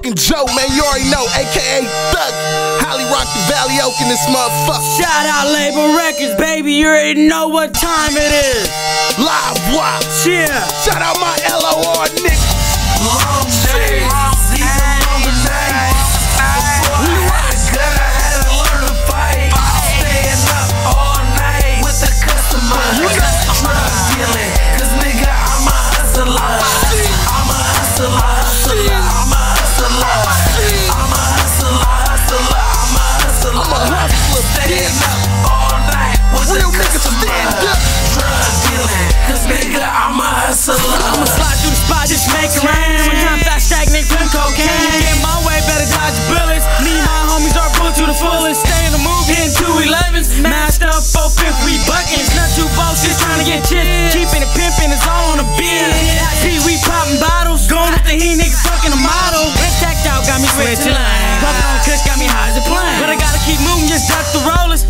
motherfucking Joe, man. You already know, aka Thug. Holly Rock the Valley Oak in this motherfucker. Shout out Label Records, baby. You already know what time it is. Live watch. Yeah. Shout out my LOR nigga. Long days, these are longer nights. Before I had a gun, I had to learn to fight. Staying up all night with the customer. Drug dealing, make it rain. Sometimes I stagnate from cocaine. Get my way, better dodge the bullets. Me and my homies are full to the fullest. Stay in the move, hitting two 11s. Masked up, four fifth, we buckets. Not too boss, just trying to get chips. Keeping it pimping, it's all on the beat. P, we popping bottles. Going with the heat, niggas fucking a model. Red tacked out, got me switching lanes. Puffin' on kush, got me high as a plane. But I gotta keep moving, just duck the rollers.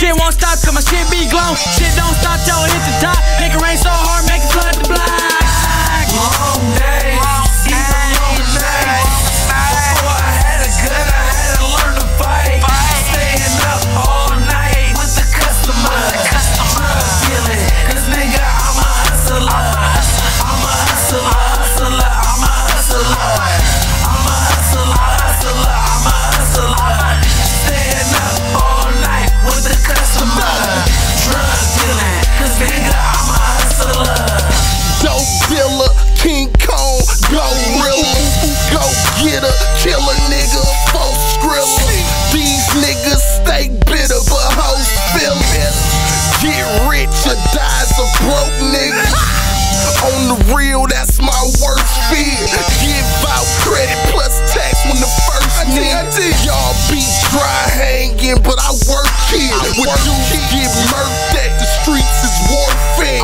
Shit won't stop till my shit be glowing. Shit don't stop till it hit the top. Make it rain so hard, broke nigga. On the real, that's my worst fear. Give out credit plus tax when the first nigga. Y'all be dry hanging, but I work here. With dudes get murked at the streets is warfare.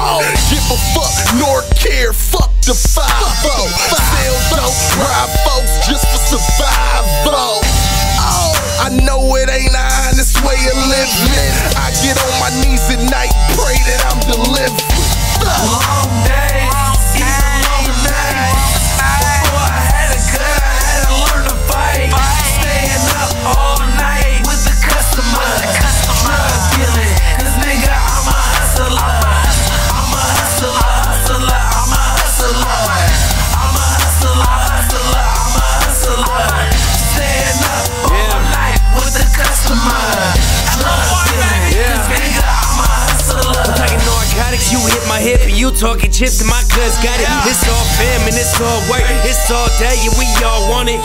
Give a fuck nor care, fuck the 5 Sell dope, rob folks just for survival. Oh, I know it ain't a hip and you talking chips and my cuz got it. It's all fam and it's all work, it's all day and we all want it.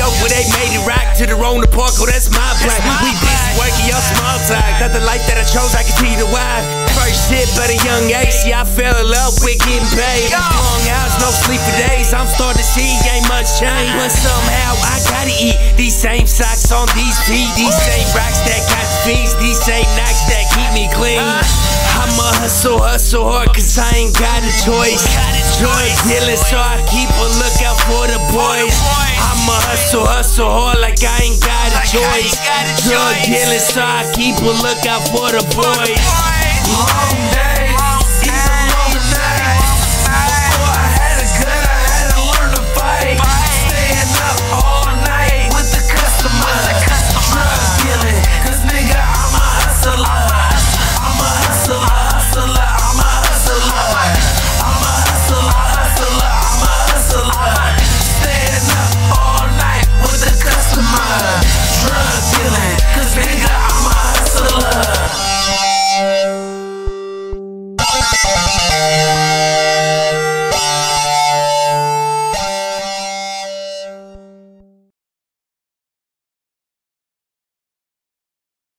Oak where they made it rock to the Rona Park, oh that's my black. We busy working your small talk, not the life that I chose, I continue to why. First hit at a young age, yeah I fell in love with getting paid. Long hours, no sleep for days, I'm starting to see ain't much change. But somehow I gotta eat these same socks on these feet, these same rocks that got fees, these same knocks that keep me clean. Hustle, hustle hard, cause I ain't got a choice. Drug dealing, so I keep a lookout for the boys. I'ma hustle, hustle hard, like I ain't got a choice. Drug dealing, so I keep a lookout for the boys.